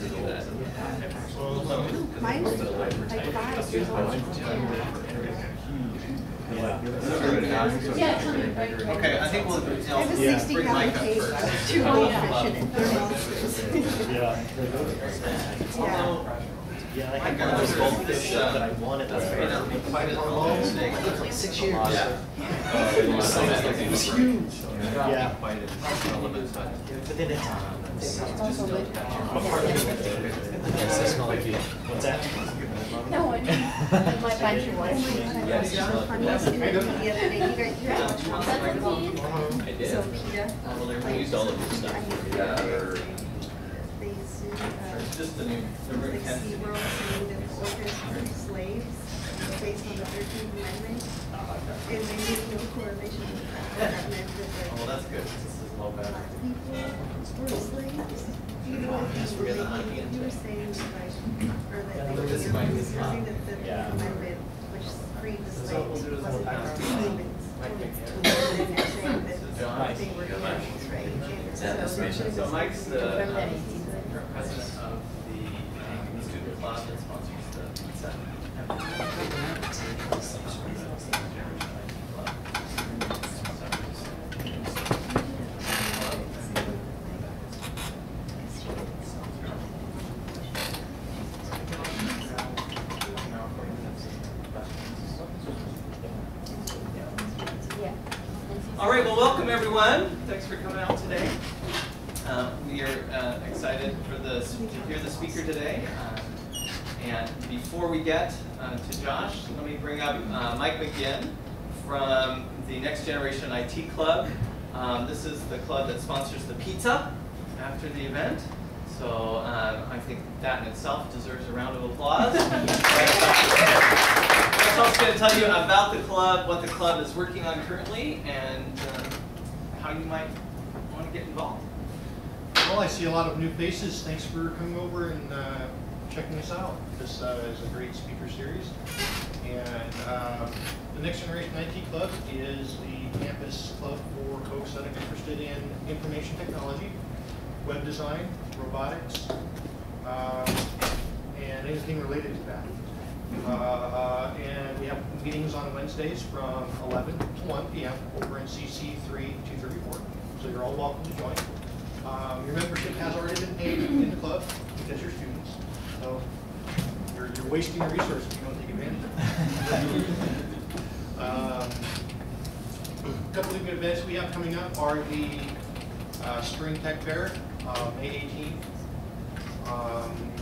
to do that. Mine's like five years old. Yeah, tell me, right, right. Okay, I think we'll, I I'll have a Yeah. sixty bring gallon Mike up cage, first. two goldfish yeah. in it, they're monsters. Yeah. Yeah. Yeah, I I had got one of this those goldfish, goldfish uh, that I wanted. That's may not be quite as long as snake. like six years. Yeah. It was huge. Yeah. Quite as relevant, but. But then it. Also with- Yes, they smell like you. What's that? No, I mean, my bunch of ones. Yes. The other day, you guys, you guys were That's talking what he is. I did. So PETA. Well, they used all of your stuff. Yeah, or They sued, just the new, the like Rick Kent. SeaWorld saying that orcas were slaves based on the thirteenth amendment. And they made no correlation with that. That meant that Oh, well, that's good. This is a little better. black people were slaves. You know, Yes, we're gonna you were saying like, or that they, This you know, might be saying that the Yeah. amendment, which freed the slaves, we'll this wasn't little about background. humans. And they're saying that John. they were animals, right? And Yeah, so- So Mike's the Current president of the student club that sponsors the pizza. All right, well, welcome everyone. Thanks for coming out today. Uh, we are uh, excited for the to hear the speaker today. Uh, and before we get uh, to Josh, let me bring up uh, Mike McGinn from the Next Generation IT Club. Um, this is the club that sponsors the pizza after the event. So um, I think that in itself deserves a round of applause. That's also going to tell you about the club, what the club is working on currently, and um, how you might want to get involved. Well, I see a lot of new faces. Thanks for coming over and uh, checking us out. This uh, is a great speaker series. And uh, the Next Generation IT Club is the campus club for folks that are interested in information technology, web design, robotics, uh, and anything related to that. Uh, and we have meetings on Wednesdays from 11 to 1 p.m. over in CC 3234. So you're all welcome to join. Um, your membership has already been paid in the club because you're students. So you're, you're wasting your resources if you don't take advantage of it. um, a couple of good events we have coming up are the uh, Spring Tech Fair, uh, May 18th. Um,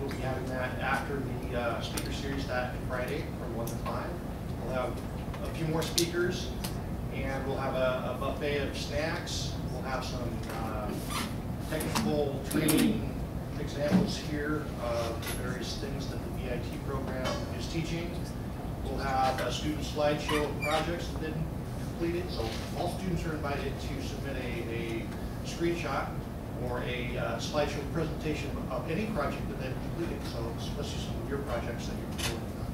we'll be having that after the uh, speaker series that Friday from 1 to 5. We'll have a few more speakers and we'll have a, a buffet of snacks. We'll have some uh, technical training examples here of the various things that the VIT program is teaching. We'll have a student slideshow of projects that have been completed. So all students are invited to submit a, a screenshot or a uh, slideshow presentation of any project that they've completed. So especially some of your projects that you're working on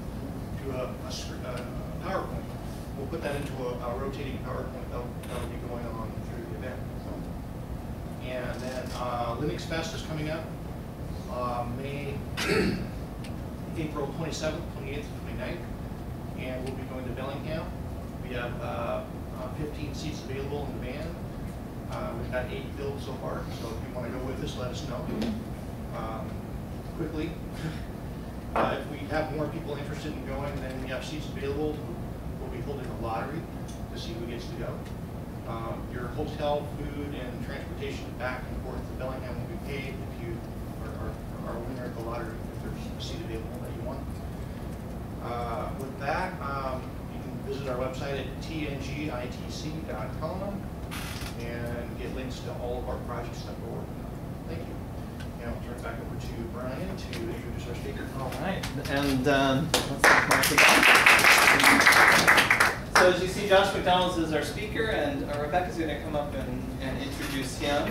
to a, a uh, a PowerPoint. We'll put that into a, a rotating PowerPoint that'll, that'll be going on. And then uh, Linux Fest is coming up, uh, May, April 27th, 28th, 29th, and we'll be going to Bellingham. We have uh, uh, 15 seats available in the van. Uh, We've got eight filled so far, so if you want to go with us, let us know. Um, Quickly, uh, if we have more people interested in going, then we have seats available. We'll be holding a lottery to see who gets to go. Um, Your hotel, food, and transportation back and forth to Bellingham will be paid if you are- are are a winner of the lottery, if there's a seat available that you want. Uh, With that, um, you can visit our website at tngitc.com and get links to all of our projects that we're working on. Thank you. And I'll turn it back over to Brian to introduce our speaker. All right, and um, let's again. So as you see, Josh McDonald is our speaker, and uh, Rebecca's going to come up and, and introduce him.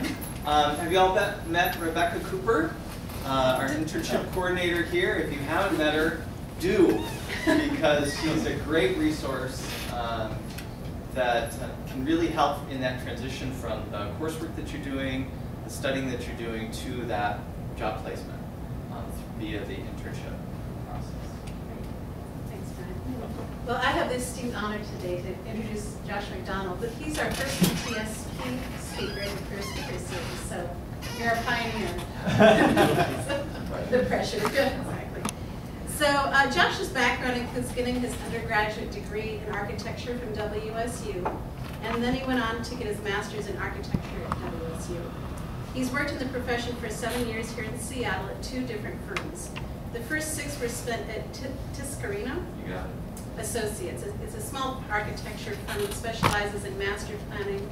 Um, have you all met, Rebecca Cooper, uh, our internship coordinator here? If you haven't met her, do, because she's a great resource um, that can really help in that transition from the coursework that you're doing, the studying that you're doing, to that job placement um, via the internship process. Thanks, Brian. Well, I have the esteemed honor today to introduce Josh McDonald, but he's our first TSP speaker in the Career Speaker Series, so you're a pioneer. The pressure, exactly. So uh, Josh's background includes getting his undergraduate degree in architecture from WSU, and then he went on to get his master's in architecture at WSU. He's worked in the profession for seven years here in Seattle at two different firms. The first six were spent at Ti- Tiscareno, You got it. Associates. It's- a small architecture firm that specializes in master planning,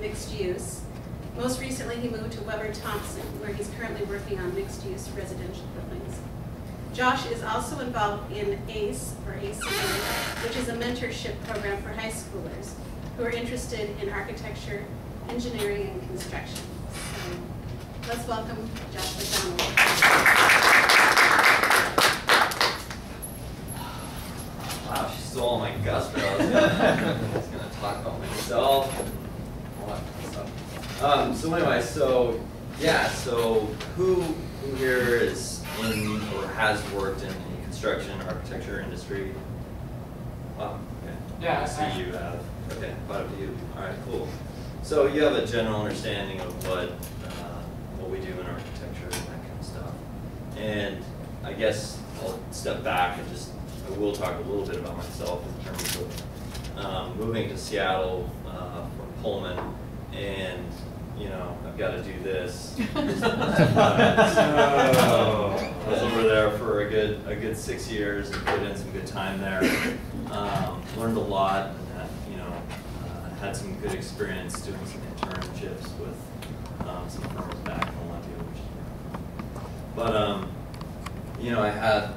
mixed use. Most recently, he moved to Weber Thompson, where he's currently working on mixed-use residential buildings. Josh is also involved in ACE, or ACA, which is a mentorship program for high schoolers who are interested in architecture, engineering, and construction. So, Let's welcome Josh McDonald. Wow, she stole all my gusto. I was gonna, gonna talk about myself all that kind of stuff. Um, so anyway, so yeah, so who who here is in or has worked in the construction architecture industry? Wow, okay. Yeah, I I- see you have. Okay, quite a few. All right, cool. So you have a general understanding of what uh, what we do in architecture and that kind of stuff. And I guess I'll step back and just, I will talk a little bit about myself in terms of um, moving to Seattle uh, from Pullman, and, you know, I've got to do this. So I was over there for a good, a good six years and put in some good time there. Um, Learned a lot, and, uh, you know, uh, had some good experience doing some internships with um, some firms back in Olympia, which is but, um, you know, I had,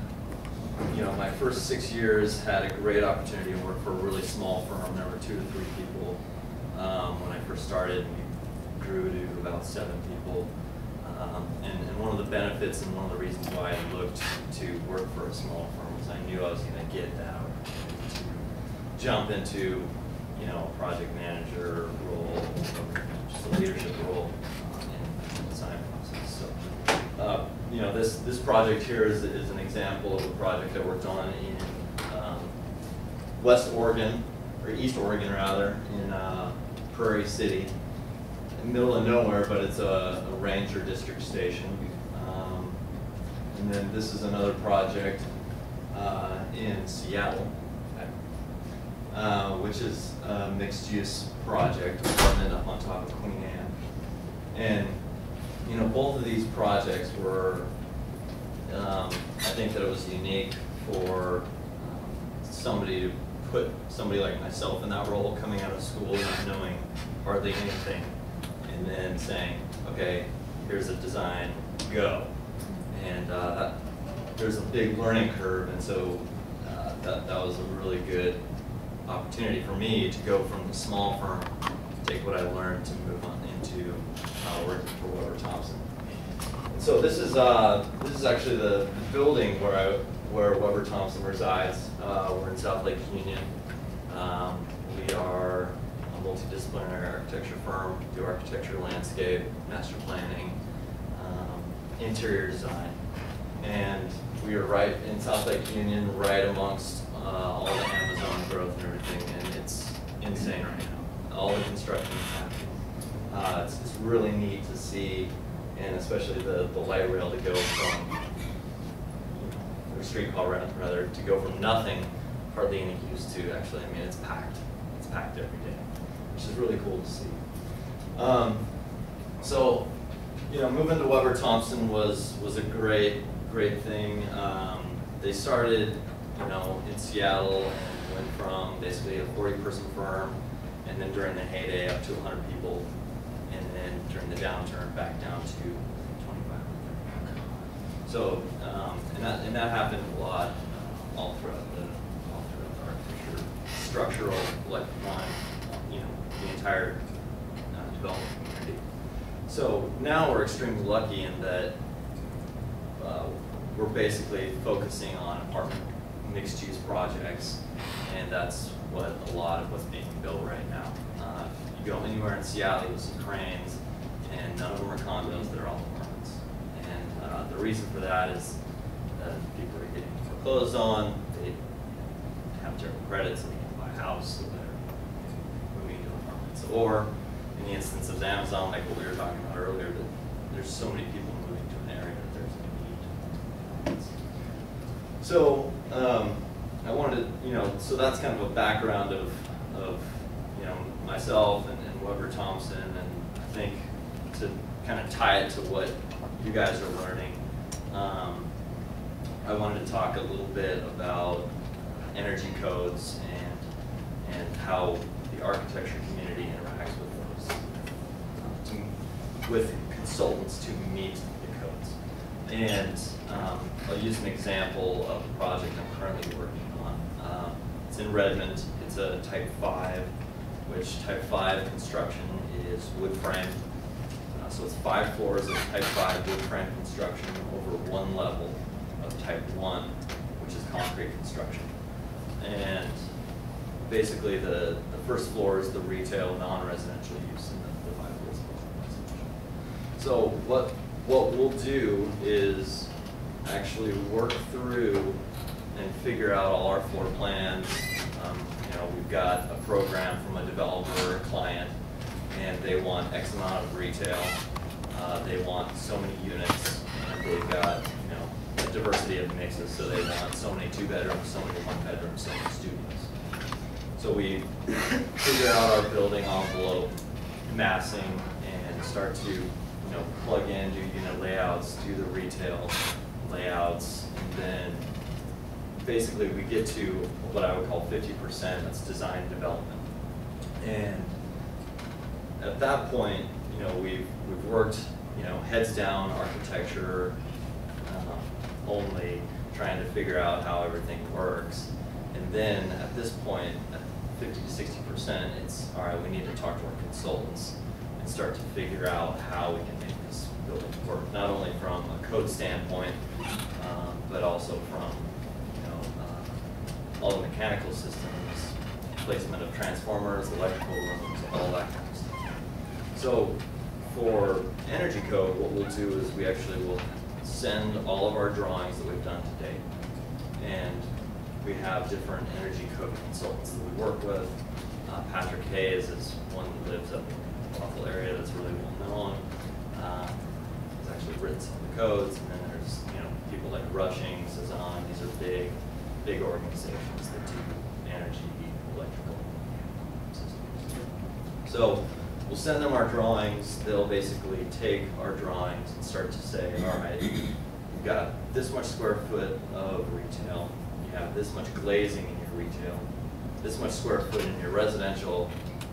you know, my first six years had a great opportunity to work for a really small firm. There were two to three people um, when I first started. We grew to about seven people. Um, and, and one of the benefits and one of the reasons why I looked to work for a small firm was I knew I was going to get that opportunity to jump into, you know, a project manager role, or just a leadership role uh, in the design process. So, uh, you know, this, this project here is, is an example of a project I worked on in um, West Oregon, or East Oregon rather, in uh, Prairie City. Middle of nowhere, but it's a, a ranger district station. Um, and then this is another project uh, in Seattle, uh, which is a mixed-use project, apartment up on top of Queen Anne. And, you know, both of these projects were, um, I think that it was unique for um, somebody to put somebody like myself in that role, coming out of school, not knowing hardly anything, and then saying, okay, here's a design, go. And uh, there's a big learning curve, and so uh, that, that was a really good opportunity for me to go from the small firm, take what I learned to move on into uh, working for Weber Thompson. And so this is uh, this is actually the, building where I where Weber Thompson resides. Uh, we're in South Lake Union. Um, we are a multidisciplinary architecture firm, do architecture, landscape, master planning, um, interior design. And we are right in South Lake Union, right amongst uh, all the Amazon growth and everything, and it's insane right now. All the construction is happening. Uh, it's, it's really neat to see, and especially the, the light rail to go from, or street car rather, to go from nothing, hardly any use to actually, I mean, it's packed. It's packed every day, which is really cool to see. Um, so, you know, moving to Weber Thompson was, was a great, great thing. Um, they started, you know, in Seattle and went from basically a forty person firm and then during the heyday up to hundred people. And then during the downturn back down to 25. So, um, and that, and that happened a lot uh, all throughout the, all throughout the architecture, structural, like one, you know, the entire uh, development community. So now we're extremely lucky in that uh, we're basically focusing on apartment mixed-use projects, and that's what a lot of what's being built right now. Uh, go anywhere in Seattle, you'll see cranes, and none of them are condos, they're all apartments. And uh, the reason for that is that people are getting foreclosed on, they have terrible credit, so they can't buy a house, so they're moving to apartments. Or in the instance of Amazon, like what we were talking about earlier, that there's so many people moving to an area that there's a need. So, um, I wanted to, you know, so that's kind of a background of, of, you know, myself and Weber Thompson, and I think to kind of tie it to what you guys are learning, um, I wanted to talk a little bit about energy codes and, and how the architecture community interacts with those, to- with consultants to meet the codes. And um, I'll use an example of a project I'm currently working on. Um, It's in Redmond, it's a type five, which type five construction is wood frame. Uh, So it's five floors of type five wood frame construction over one level of type one, which is concrete construction. And basically, the, the first floor is the retail, non-residential use, and the, the five floors are residential. So what, what we'll do is actually work through and figure out all our floor plans. You know, we've got a program from a developer, or client, and they want X amount of retail. Uh, They want so many units, and they've got, you know, a diversity of mixes, so they want so many two bedrooms, so many one bedrooms, so many studios. So we figure out our building envelope, massing, and start to, you know, plug in, do unit layouts, do the retail layouts, and then basically we get to what I would call fifty percent, that's design development. And at that point, you know, we've, we've worked, you know, heads down architecture, um, only trying to figure out how everything works. And then at this point, at fifty to sixty percent, it's, all right, we need to talk to our consultants and start to figure out how we can make this building work, not only from a code standpoint, um, but also from, uh, all the mechanical systems, placement of transformers, electrical rooms, all that kind of stuff. So for energy code, what we'll do is we actually will send all of our drawings that we've done to date. And we have different energy code consultants that we work with. Uh, Patrick Hayes is one that lives up in the Buffalo area that's really well known. Um, He's actually written some of the codes, and then there's, you know, people like Rushing, Cezanne, these are big, big organizations that do energy, electrical systems. So we'll send them our drawings, they'll basically take our drawings and start to say, all right, you've got this much square foot of retail, you have this much glazing in your retail, this much square foot in your residential,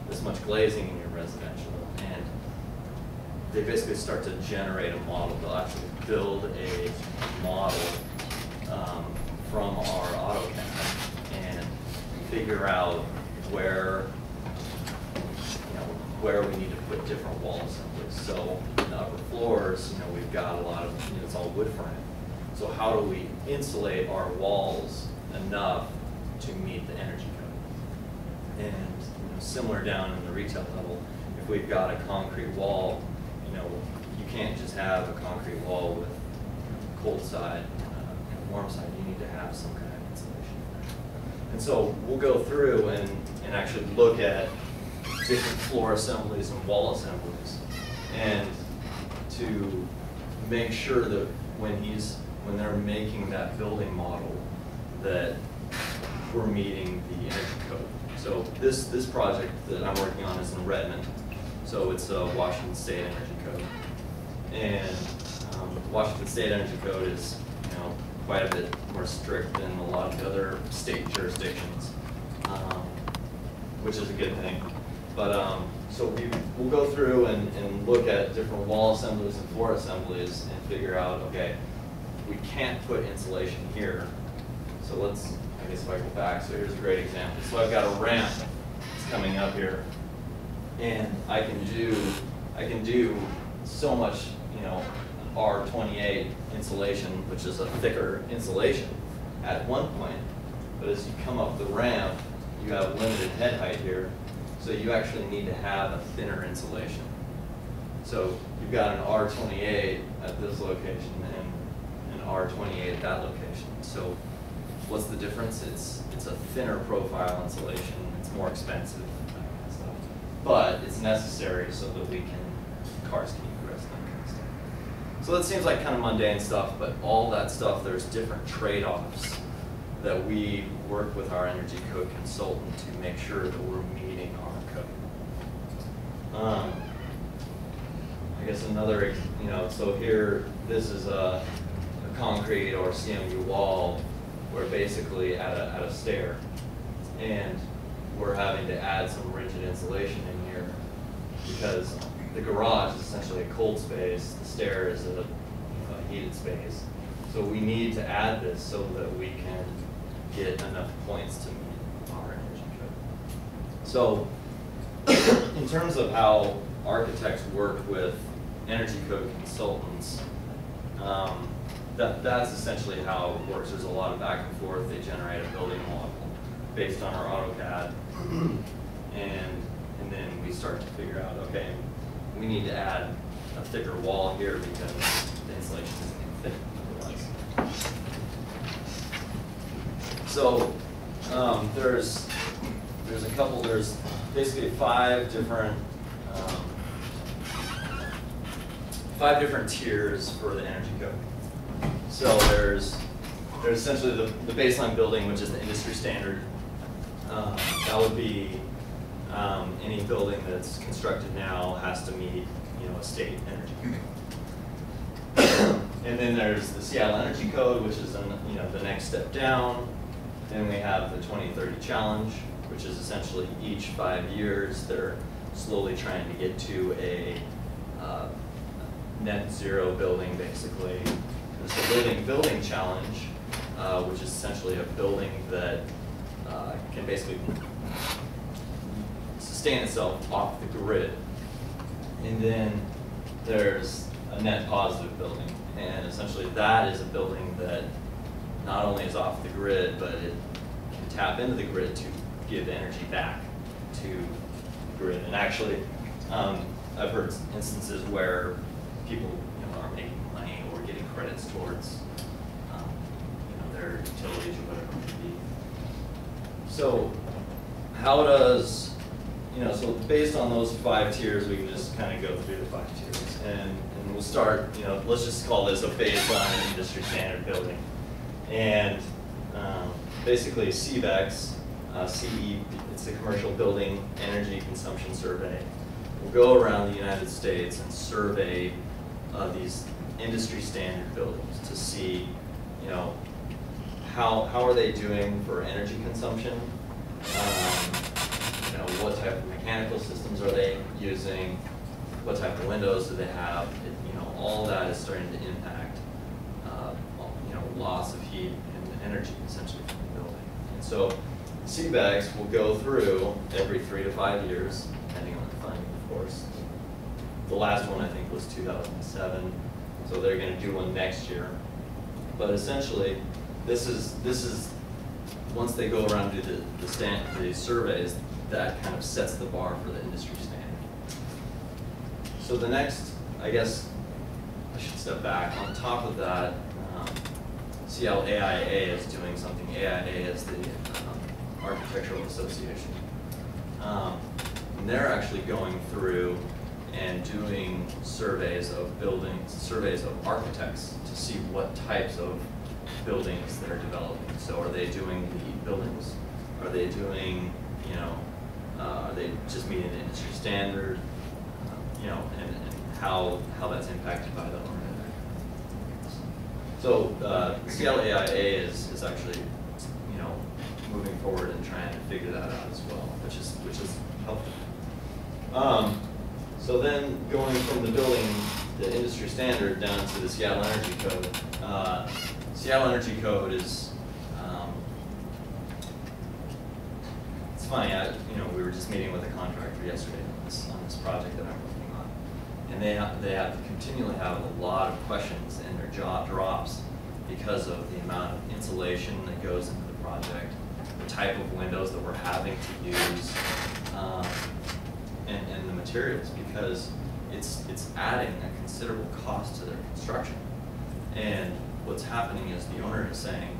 this much glazing in your residential, and they basically start to generate a model, they'll actually build a model from our AutoCAD and figure out where you know, where we need to put different wall assemblies. So in the upper floors, you know, we've got a lot of, you know, it's all wood frame. So how do we insulate our walls enough to meet the energy code? And, you know, similar down in the retail level, if we've got a concrete wall, you know, you can't just have a concrete wall with cold side warm side, you need to have some kind of insulation. And so we'll go through and, and actually look at different floor assemblies and wall assemblies. And to make sure that when he's, when they're making that building model, that we're meeting the energy code. So this, this project that I'm working on is in Redmond, so it's a Washington State Energy Code. And um, Washington State Energy Code is, you know, quite a bit more strict than a lot of the other state jurisdictions, um, which is a good thing. But, um, so we, we'll go through and, and look at different wall assemblies and floor assemblies and figure out, okay, we can't put insulation here. So let's, I guess if I go back, so here's a great example. So I've got a ramp that's coming up here. And I can do, I can do so much, you know, R twenty-eight insulation, which is a thicker insulation at one point. But as you come up the ramp, you have limited head height here, so you actually need to have a thinner insulation. So you've got an R twenty-eight at this location, and an R twenty-eight at that location. So what's the difference? It's, it's a thinner profile insulation, it's more expensive. But it's necessary so that we can, cars can egress, that kind of stuff. So that seems like kind of mundane stuff, but all that stuff, there's different trade-offs that we work with our energy code consultant to make sure that we're meeting our code. Um, I guess another, you know, so here, this is a, a concrete or CMU wall where basically at a, at a stair. And we're having to add some rigid insulation in here because the garage is essentially a cold space, the stair is a, a heated space. So we need to add this so that we can get enough points to meet our energy code. So, in terms of how architects work with energy code consultants, um, that, that's essentially how it works. There's a lot of back and forth. They generate a building model based on our AutoCAD. And, and then we start to figure out, okay, we need to add a thicker wall here because the insulation isn't fit otherwise. So, um, there's, there's a couple, there's basically five different, um, five different tiers for the energy code. So there's, there's essentially the, the baseline building, which is the industry standard. Um, that would be, um, any building that's constructed now has to meet, you know, a state energy. And then there's the Seattle Energy Code, which is, an- you know, the next step down. Then we have the 2030 Challenge, which is essentially each five years, they're slowly trying to get to a uh, net zero building, basically. There's the Living Building Challenge, uh, which is essentially a building that uh, can basically sustain itself off the grid. And then there's a net positive building, and essentially that is a building that not only is off the grid, but it can tap into the grid to give energy back to the grid. And actually, um, I've heard instances where people, you know, are making money or getting credits towards, um, you know, their utilities or whatever it may be. So, how does, you know, so based on those five tiers, we can just kind of go through the five tiers. And, and we'll start, you know, let's just call this a baseline industry standard building. And um, basically CBECS, uh, CE, it's the Commercial Building Energy Consumption Survey, We'll go around the United States and survey uh, these industry standard buildings to see, you know, how, how are they doing for energy consumption? Um, what type of mechanical systems are they using? What type of windows do they have? It- You know, all that is starting to impact, uh, you know, loss of heat and energy essentially from the building. And so CBECS will go through every three to five years, depending on the funding, of course. The last one, I think, was two thousand and seven, so they're gonna do one next year. But essentially, this is, this is, once they go around and do the, the stan, the surveys, that kind of sets the bar for the industry standard. So the next, I guess, I should step back, on top of that, um, is doing something, AIA is the, um, Architectural Association. Um, and they're actually going through and doing surveys of buildings, surveys of architects to see what types of buildings they're developing. So are they doing the buildings? Are they doing, you know, are they just meeting the industry standard? Uh, You know, and, and how, how that's impacted by the owner. So, uh, Seattle AIA is, is actually, you know, moving forward and trying to figure that out as well, which is, which is helpful. Um, so then going from the building, the industry standard down to the Seattle Energy Code. Uh, Seattle Energy Code is, um, it's funny, I, you know, were just meeting with a contractor yesterday on this, on this project that I'm working on. And they have, they have continually have a lot of questions and their jaw drops because of the amount of insulation that goes into the project, the type of windows that we're having to use, um, and, and the materials, because it's, it's adding a considerable cost to their construction. And what's happening is the owner is saying,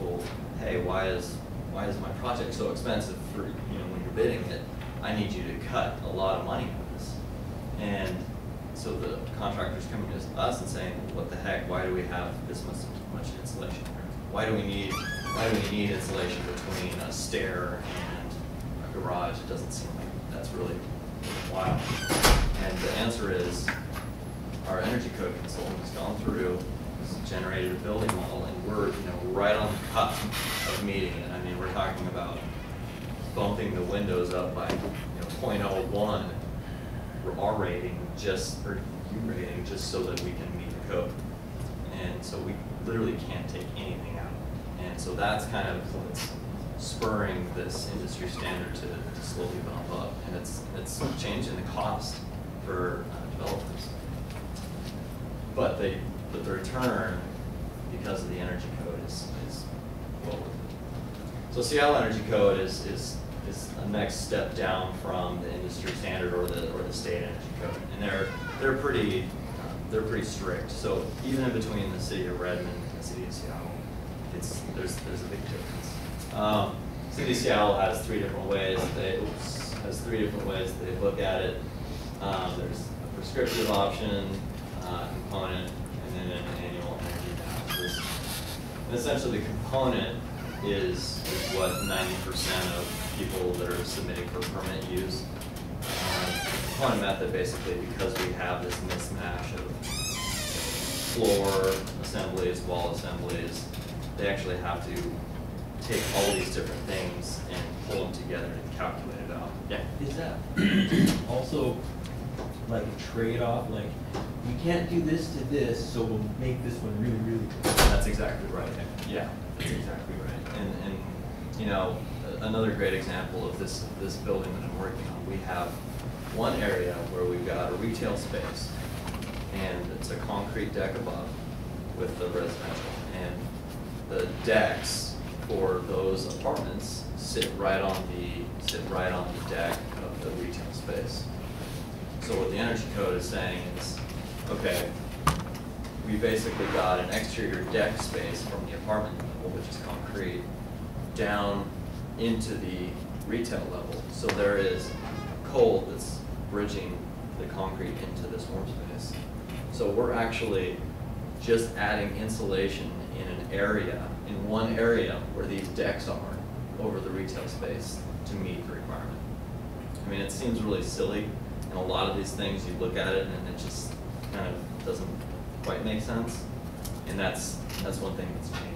well, hey, why is, why is my project so expensive for, you know, when you're bidding it? I need you to cut a lot of money of this. And so the contractor's coming to us and saying, what the heck, why do we have this much, much insulation here? Why do we need, why do we need insulation between a stair and a garage? It doesn't seem like that's really worthwhile. And the answer is, our energy code consultant has gone through, has generated a building model, and we're, you know, right on the cusp of meeting it. We're talking about bumping the windows up by, you know, .01 for our rating, just, or U rating, just so that we can meet the code. And so we literally can't take anything out. And so that's kind of what's spurring this industry standard to, to slowly bump up. And it's, it's changing the cost for uh, developers. But they, but the return, because of the energy code, is, is well worth it. So Seattle Energy Code is, is, is a next step down from the industry standard or the, or the state energy code. And they're, they're pretty, uh, they're pretty strict. So even in between the city of Redmond and the city of Seattle, it's, there's, there's a big difference. Um, city of Seattle has three different ways, they, oops, has three different ways they look at it. Um, there's a prescriptive option, uh, component, and then an annual energy analysis. And essentially, the component is, is what ninety percent of people that are submitting for permit use. Um, the method, basically, because we have this mismatch of floor assemblies, wall assemblies, they actually have to take all these different things and pull them together and calculate it out. Yeah. Is that also like a trade-off, like, we can't do this to this, so we'll make this one really, really good? That's exactly right. Yeah, that's exactly right. And, and, you know, another great example of this, this building that I'm working on, we have one area where we've got a retail space, and it's a concrete deck above with the residential. And the decks for those apartments sit right on the, sit right on the deck of the retail space. So what the energy code is saying is, okay, we basically got an exterior deck space from the apartment level, which is concrete, down into the retail level. So there is cold that's bridging the concrete into this warm space. So we're actually just adding insulation in an area, in one area where these decks are over the retail space to meet the requirement. I mean, it seems really silly, and a lot of these things, you look at it and it just kind of doesn't quite make sense. And that's, that's one thing that's changing.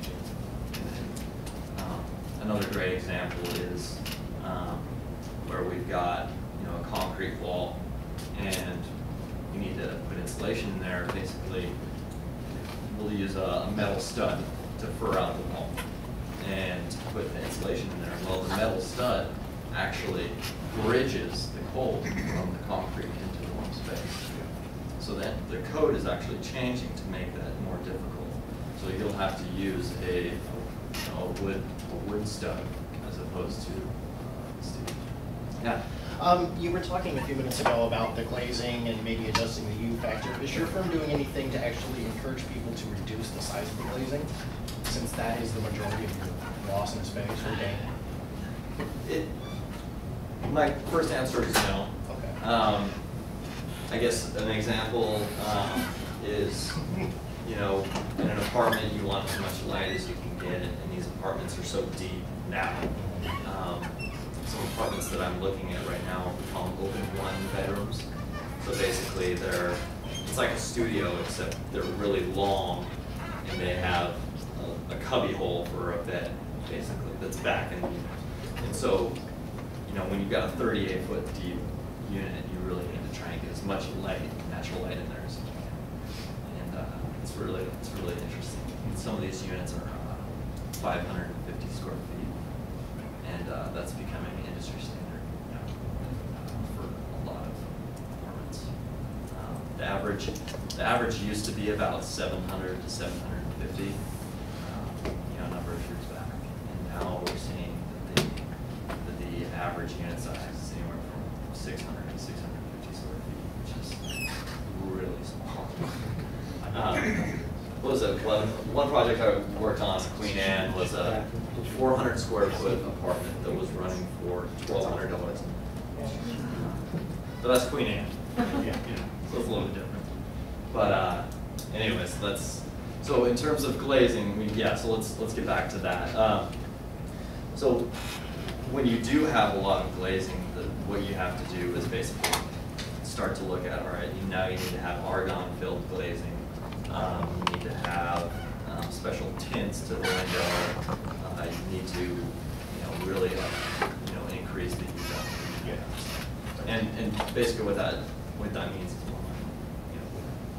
Another great example is, um, where we've got, you know, a concrete wall and you need to put insulation in there, basically, we'll use a metal stud to fur out the wall and put the insulation in there. Well, the metal stud actually bridges the cold from the concrete into the warm space. So then the code is actually changing to make that more difficult. So you'll have to use a, a wood, a wood stud as opposed to uh, steel. Yeah. Um, you were talking a few minutes ago about the glazing and maybe adjusting the U factor. Is your firm doing anything to actually encourage people to reduce the size of the glazing? Since that is the majority of your loss in space or gain? It, my first answer is no. Okay. Um, I guess an example, um, is, you know, in an apartment, you want as much light as you can and these apartments are so deep now. Um, some apartments that I'm looking at right now, call them open one bedrooms. So basically, they're, it's like a studio, except they're really long, and they have a, a cubby hole for a bed, basically, that's back in the unit. And so, you know, when you've got a thirty-eight foot deep unit, you really need to try and get as much light, natural light in there as you can. And, uh, it's really, it's really interesting. And Some of these units are, 550 square feet, and uh, that's becoming industry standard uh, for a lot of apartments. Um, the average, the average used to be about 700 to 750. Yeah, so let's, let's get back to that. Um, so when you do have a lot of glazing, the, what you have to do is basically start to look at, all right, now you need to have argon filled glazing. Um, you need to have, um, special tints to the window. Uh, you need to, you know, really, uh, you know, increase the use of Yeah. and, and basically what that, what that means is, you know,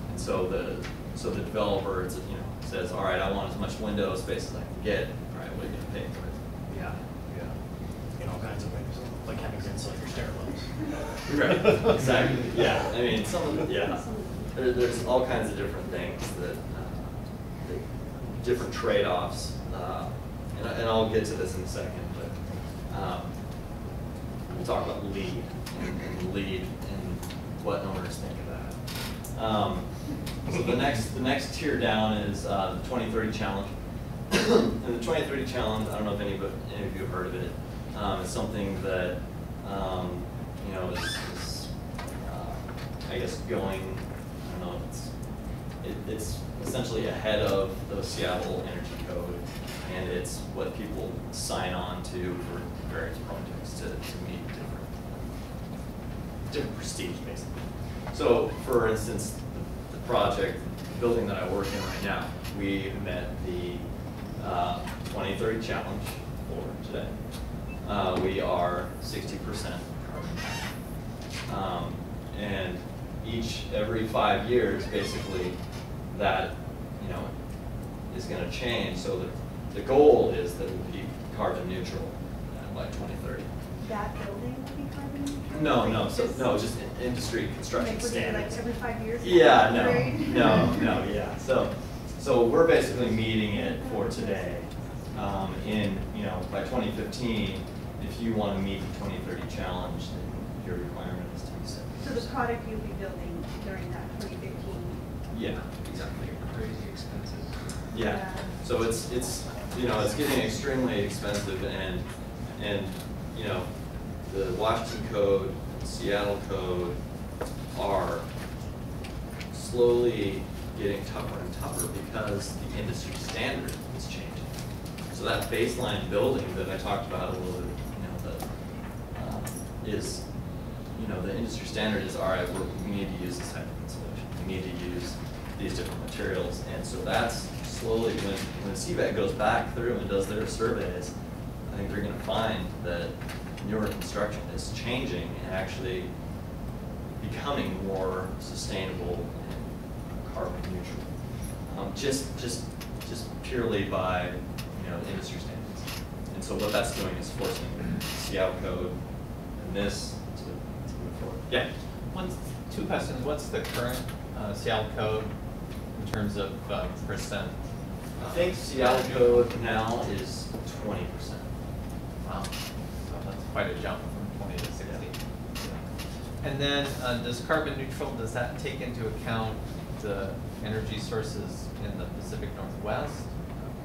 and so the, so the developer, it's, you know, says, all right, I want as much window space as I can get, all right, what are you gonna pay for it? Yeah, yeah. In all kinds of ways, like having insulators stairwells. Right, exactly, yeah, I mean, some of, the- yeah, there, there's all kinds of different things that, uh, that- different trade-offs, uh, and, I- and I'll get to this in a second, but, um, we'll talk about LEED and, and LEED and what owners think of that. Um, so the next, the next tier down is, uh, the twenty thirty challenge. And the twenty thirty challenge, I don't know if any, of any of you have heard of it, um, it's something that, um, you know, is, is, uh, I guess going, I don't know, it's, it, it's essentially ahead of the Seattle Energy Code, and it's what people sign on to for various projects to, to meet different, different prestige, basically. So, for instance, project, building that I work in right now, we met the, uh, twenty thirty challenge for today. Uh, we are sixty percent um, and each, every five years, basically, that, you know, is gonna change, so the, the goal is that we'll be carbon neutral uh, by twenty thirty. That building will be carbon neutral? No, Like, no, so, just- no, just in- industry construction Like, would it be like standards. every five years? Yeah, upgrade? no, no, no, yeah, so, so we're basically meeting it for today. Um, in, you know, by twenty fifteen, if you wanna meet the twenty thirty challenge, then your requirement is to be set. So the product you'll be building during that twenty fifteen? Yeah, exactly. Crazy expensive. Yeah, Yeah. so it's, it's, you know, it's getting extremely expensive and, and, you know, the Washington code, Seattle code are slowly getting tougher and tougher because the industry standard is changing. So that baseline building that I talked about a little bit, you know, that, um, is, you know, the industry standard is, all right, we need to use this type of insulation, we need to use these different materials, and so that's slowly, when, when CVAC goes back through and does their surveys, I think they're gonna find that newer construction is changing and actually becoming more sustainable and carbon neutral. Um, just, just, just purely by, you know, industry standards. And so what that's doing is forcing Seattle code and this to, to move forward. Yeah, One, two questions. What's the current uh, Seattle code in terms of uh, percent? I think Seattle code now is twenty percent. Wow, so that's quite a jump from twenty to sixty. And then, uh, does carbon neutral, does that take into account the energy sources in the Pacific Northwest?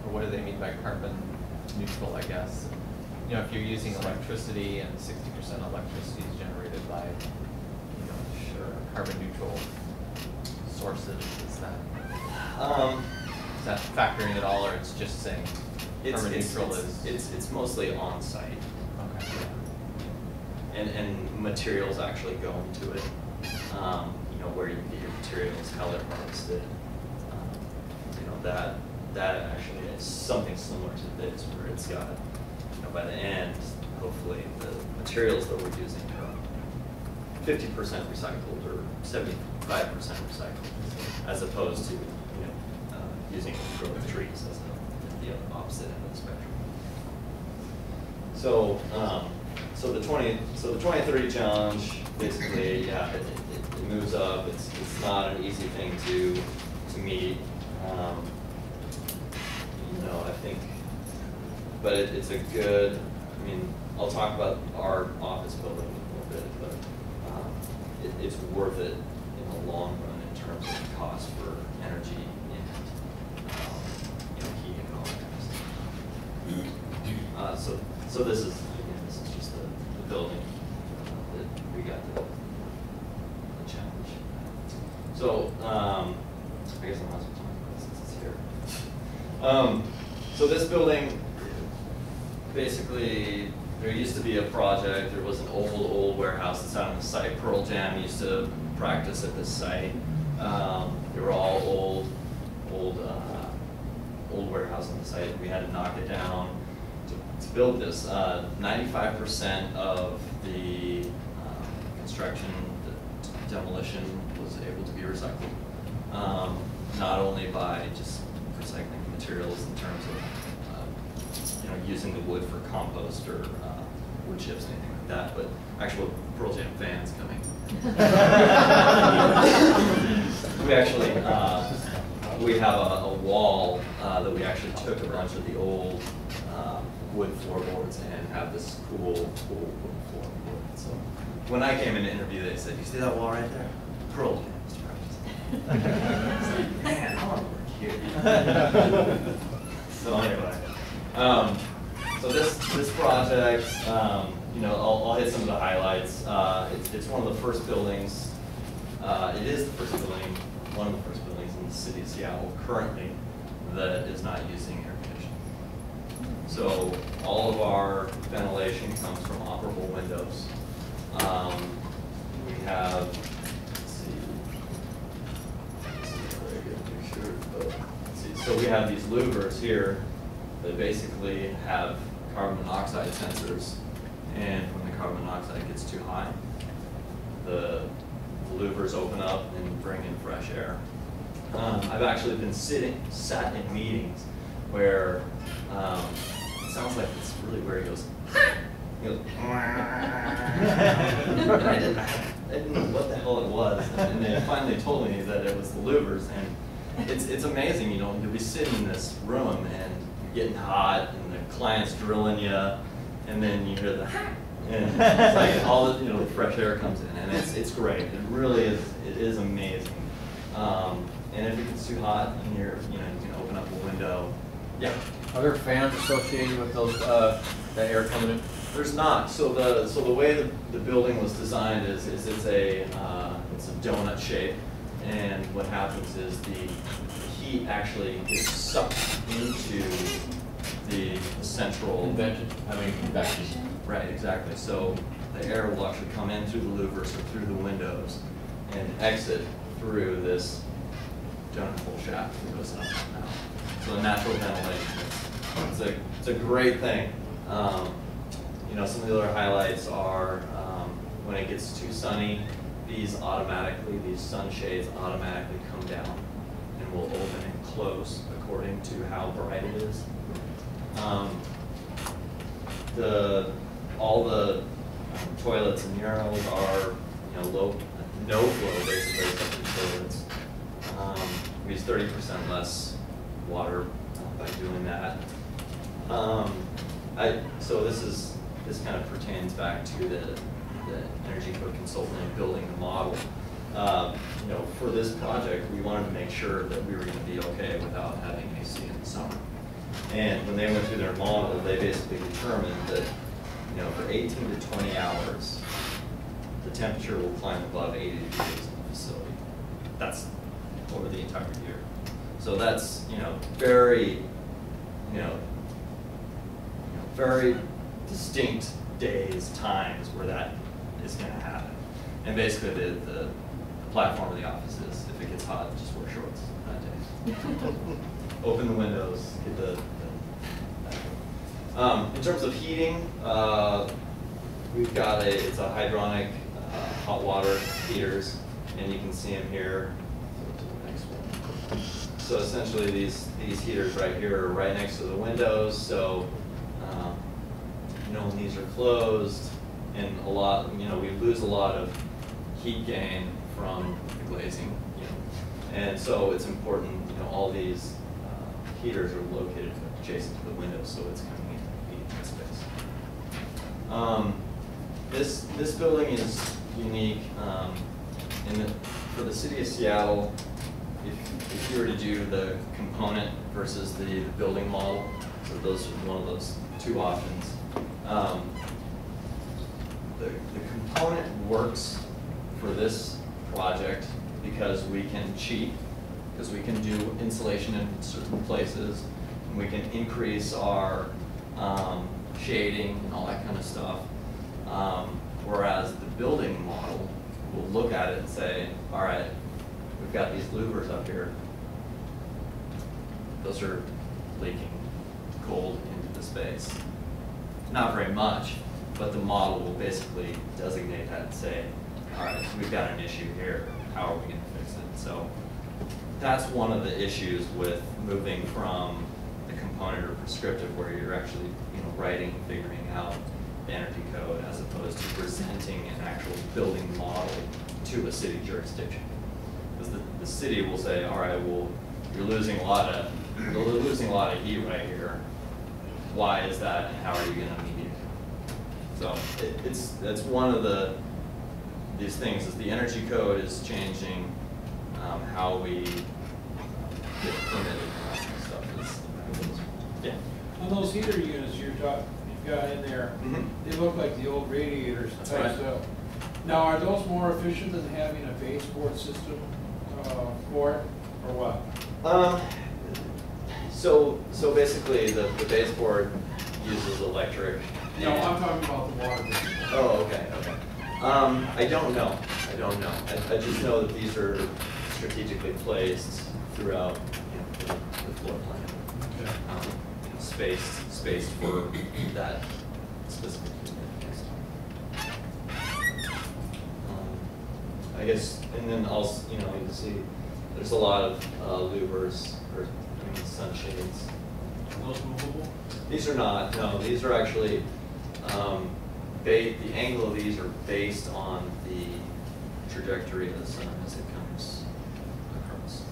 Or what do they mean by carbon neutral, I guess? You know, if you're using electricity and sixty percent of electricity is generated by, you know, sure, carbon neutral sources, is that, Um, is that factoring at all, or it's just saying it's, it's, neutral it's, is? it's, it's mostly on-site. Okay. And, and materials actually go into it, um, you know, where you get your materials, how they're harvested. Um, You know, that, that actually is something similar to this, where it's got, you know, by the end, hopefully, the materials that we're using are fifty percent recycled or seventy-five percent recycled, as opposed to, you know, uh, using growth trees as the, opposite end of the spectrum. So, um, so the twenty, so the twenty thirty challenge, basically, yeah, it, it, it moves up, it's, it's not an easy thing to, to meet. Um, You know, I think, but it, it's a good, I mean, I'll talk about our office building a little bit, but, um, it, it's worth it in the long run in terms of cost for energy and, so, this is, again, this is just the, the building uh, that we got the, the challenge. So, um, I guess I'm not supposed to talk about since it's here. Um, so this building, basically, there used to be a project, there was an old, old warehouse that's out on the site. Pearl Jam used to practice at this site. Um, they were all old, old, uh, old warehouse on the site. We had to knock it down to, to build this. Uh, ninety-five percent of the, um, construction, the demolition was able to be recycled. Um, not only by just recycling materials in terms of, uh, you know, using the wood for compost or, uh, wood chips, anything like that, but actual Pearl Jam fans coming. We actually, uh, we have a, a wall, uh, that we actually took a bunch of the old, wood floorboards and have this cool, cool wood floorboard. So, when I came in to interview, they said, you see that wall right there? Pearl Jam, Mr. Prentice." Man, I want to work here. So anyway, um, so this, this project, um, you know, I'll, I'll hit some of the highlights. Uh, it's, it's one of the first buildings, uh, it is the first building, one of the first buildings in the city of Seattle currently that is not using air conditioning. So all of our ventilation comes from operable windows. Um, we have, let's see, let's see so we have these louvers here that basically have carbon monoxide sensors. And when the carbon monoxide gets too high, the louvers open up and bring in fresh air. Um, I've actually been sitting, sat in meetings where, um, sounds like it's really where he goes, he goes, and I didn't, I didn't know what the hell it was. And they finally told me that it was the louvers. And it's, it's amazing, you know, you'll be sitting in this room and you're getting hot and the client's drilling you, and then you hear the, and it's like all the, you know, the fresh air comes in, and it's, it's great. It really is, it is amazing. Um, and if it gets too hot and you're, you know, you can open up a window. Yeah. Are there fans associated with those, uh, that air coming in? There's not. So the so the way the, the building was designed is, is it's a uh, it's a donut shape, and what happens is the heat actually is sucked into the central. Convention, I mean, convection. Right, exactly. So the air will actually come in through the louvers or through the windows and exit through this donut hole shaft that goes up and out. So natural ventilation, it's, a, it's a great thing. Um, you know, some of the other highlights are, um, when it gets too sunny, these automatically, these sunshades automatically come down and will open and close according to how bright it is. Um, the, all the toilets and urinals are, you know, low, no flow basically, toilets. Um, we use thirty percent less water by doing that. Um, I, so this is, this kind of pertains back to the, the energy code consultant and building the model. Um, you know, for this project, we wanted to make sure that we were gonna be okay without having AC in the summer. And when they went through their model, they basically determined that, you know, for eighteen to twenty hours, the temperature will climb above eighty degrees in the facility. That's over the entire year. So that's, you know, very, you know, very distinct days, times where that is gonna happen. And basically, the, the platform of the office is, if it gets hot, just wear shorts that day. Open the windows, get the, the- um, in terms of heating, uh, we've got a, it's a hydronic, uh, hot water heaters, and you can see them here. To next one. So essentially, these, these heaters right here are right next to the windows, so, um, you know, when these are closed, and a lot, you know, we lose a lot of heat gain from the glazing, you know. And so it's important, you know, all these uh, heaters are located adjacent to the windows, so it's coming into the heating space. Um, this, this building is unique, um, in the, for the city of Seattle, if, if you were to do the component versus the, the building model, so those are one of those two options. Um, the, the component works for this project because we can cheat, because we can do insulation in certain places, and we can increase our, um, shading and all that kind of stuff. Um, whereas the building model will look at it and say, all right, we've got these louvers up here. Those are leaking cold into the space. Not very much, but the model will basically designate that and say, all right, we've got an issue here, how are we gonna fix it? So that's one of the issues with moving from the component or prescriptive where you're actually, you know, writing, figuring out the energy code as opposed to presenting an actual building model to a city jurisdiction. The, city will say, all right, well, you're losing a lot of, you're losing a lot of heat right here. Why is that and how are you gonna meet it? So it, it's, that's one of the, these things, is the energy code is changing, um, how we get permitted and that kind of stuff is, yeah. On those heater units you're talking, you've got in there, Mhm. they look like the old radiators right. stuff. Now, are those more efficient than having a baseboard system, uh, for or what? Um, so, so basically, the, the baseboard uses electric. No, I'm talking about the water. baseboard. Oh, okay, okay. Um, I don't know, I don't know. I, I just know that these are strategically placed throughout, you know, the, the floor plan. Okay. Um, spaced, spaced for that specific unit. Um, I guess, and then also, you know, you can see, there's a lot of, uh, louvers, or, I mean, sunshades. Are those movable? These are not, no, these are actually, um, ba- the angle of these are based on the trajectory of the sun as it comes across.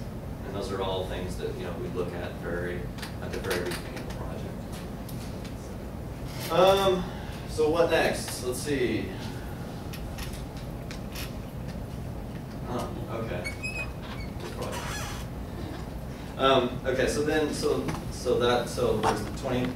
And those are all things that, you know, we look at very, at the very beginning of the project. Um, so what next? Let's see. Oh, okay. Um, okay, so then, so, so that, so there's the twenty,